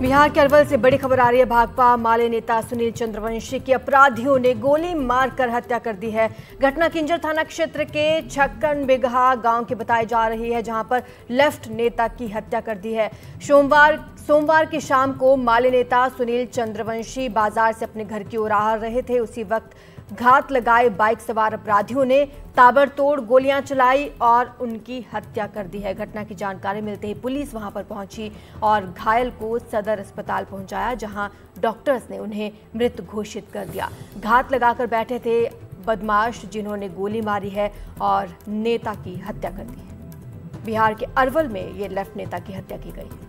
बिहार के अरवल से बड़ी खबर आ रही है, भाकपा माले नेता सुनील चंद्रवंशी की अपराधियों ने गोली मारकर हत्या कर दी है। घटना किंजर थाना क्षेत्र के छक्कन बिगहा गाँव की बताई जा रही है, जहाँ पर लेफ़्ट नेता की हत्या कर दी है। सोमवार सोमवार की शाम को माले नेता सुनील चंद्रवंशी बाज़ार से अपने घर की ओर आ रहे थे। उसी वक्त घात लगाए बाइक सवार अपराधियों ने ताबड़तोड़ गोलियाँ चलाई और उनकी हत्या कर दी है। घटना की जानकारी मिलते ही पुलिस वहाँ पर पहुँची और घायल को सदर अस्पताल पहुँचाया, जहाँ डॉक्टर्स ने उन्हें मृत घोषित कर दिया। घात लगाकर बैठे थे बदमाश जिन्होंने गोली मारी है और नेता की हत्या कर दी है। बिहार के अरवल में ये लेफ़्ट नेता की हत्या की गई। है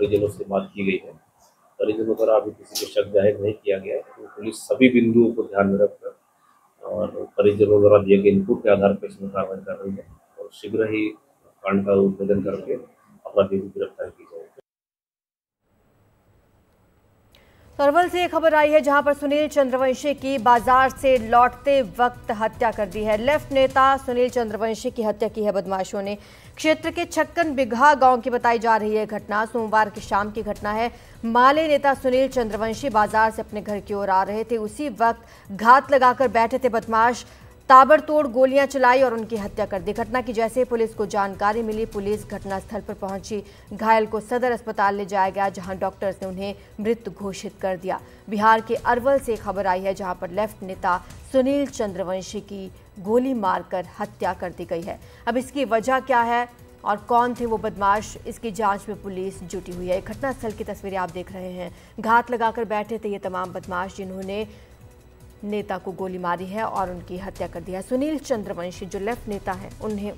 परिजनों से बात की गई है। परिजनों द्वारा अभी किसी को शक ज़ाहिर नहीं किया गया है। तो पुलिस सभी बिंदुओं को ध्यान में रखकर और परिजनों द्वारा दिए गए इनपुट के आधार पर इसमें कार्रवाई कर रही है और शीघ्र ही कांड का उद्भेदन करके अपराधियों को गिरफ़्तार की अरवल से खबर आई है जहाँ पर सुनील चंद्रवंशी की बाज़ार से लौटते वक्त हत्या कर दी है। लेफ़्ट नेता सुनील चंद्रवंशी की हत्या की है बदमाशों ने। क्षेत्र के छक्कन बिघा गाँव की बताई जा रही है घटना। सोमवार की शाम की घटना है। माले नेता सुनील चंद्रवंशी बाज़ार से अपने घर की ओर आ रहे थे। उसी वक्त घात लगाकर बैठे थे बदमाश। ताबड़तोड़ गोलियाँ चलाई और उनकी हत्या कर दी। घटना की जैसे पुलिस को जानकारी मिली, पुलिस घटनास्थल पर पहुँची। घायल को सदर अस्पताल ले जाया गया, जहाँ डॉक्टर्स ने उन्हें मृत घोषित कर दिया। बिहार के अरवल से खबर आई है, जहाँ पर लेफ़्ट नेता सुनील चंद्रवंशी की गोली मारकर हत्या कर दी गई है। अब इसकी वजह क्या है और कौन थे वो बदमाश, इसकी जाँच में पुलिस जुटी हुई है। घटनास्थल की तस्वीरें आप देख रहे हैं। घात लगाकर बैठे थे ये तमाम बदमाश, जिन्होंने नेता को गोली मारी है और उनकी हत्या कर दी है। सुनील चंद्रवंशी जो लेफ़्ट नेता है, उन्हें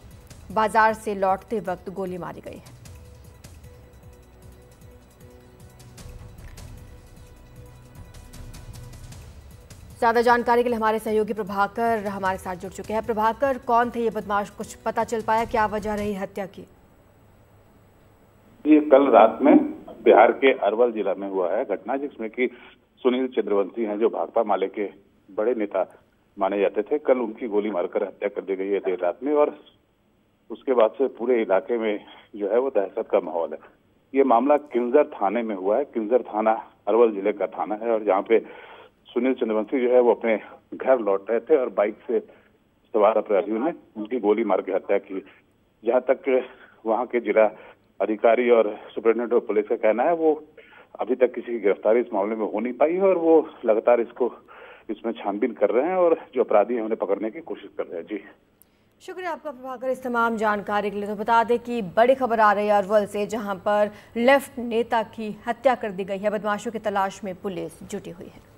बाज़ार से लौटते वक्त गोली मारी गई है। ज़्यादा जानकारी के लिए हमारे सहयोगी प्रभाकर हमारे साथ जुड़ चुके हैं। प्रभाकर, कौन थे ये बदमाश? कुछ पता चल पाया क्या वजह रही हत्या की? ये कल रात में बिहार के अरवल जिला में हुआ है घटना, जिसमें कि सुनील चंद्रवंशी हैं, जो भाकपा माले के बड़े नेता माने जाते थे। कल उनकी गोली मारकर हत्या कर दी गई है देर रात में और उसके बाद से पूरे इलाके में जो है वो दहशत का माहौल है। ये मामला किंजर थाने में हुआ है। किंजर थाना अरवल ज़िले का थाना है और जहाँ पे सुनील चंद्रवंशी जो है वो अपने घर लौट रहे थे और बाइक से सवार अपराधियों ने उनकी गोली मार के हत्या की। जहाँ तक वहाँ के जिला अधिकारी और सुप्रिंटेंडेंट ऑफ़ पुलिस का कहना है, वो अभी तक किसी की गिरफ्तारी इस मामले में हो नहीं पाई है और वो लगातार इसको इसमें छानबीन कर रहे हैं और जो अपराधी हैं उन्हें पकड़ने की कोशिश कर रहे हैं। जी। शुक्रिया आपका प्रभाकर। इस तमाम जानकारी के लिए तो बता दें कि बड़ी खबर आ रही है अरवल से, जहाँ पर लेफ़्ट नेता की हत्या कर दी गई है। बदमाशों की तलाश में पुलिस जुटी हुई है।